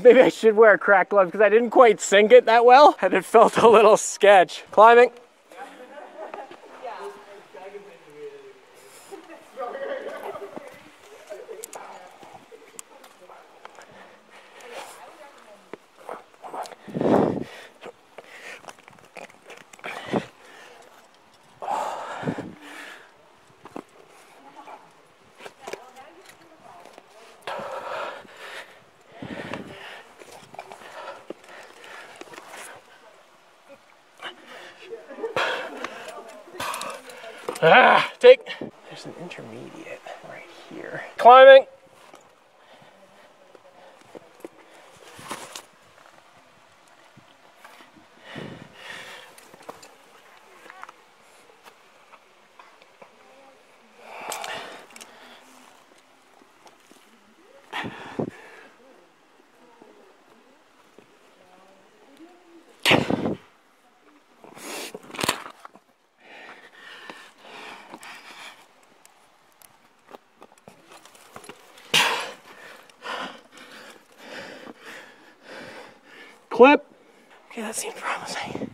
maybe I should wear a crack glove because I didn't quite sink it that well and it felt a little sketch. Climbing. Ah, take. There's an intermediate right here. Climbing. Clip. Okay, that seemed promising.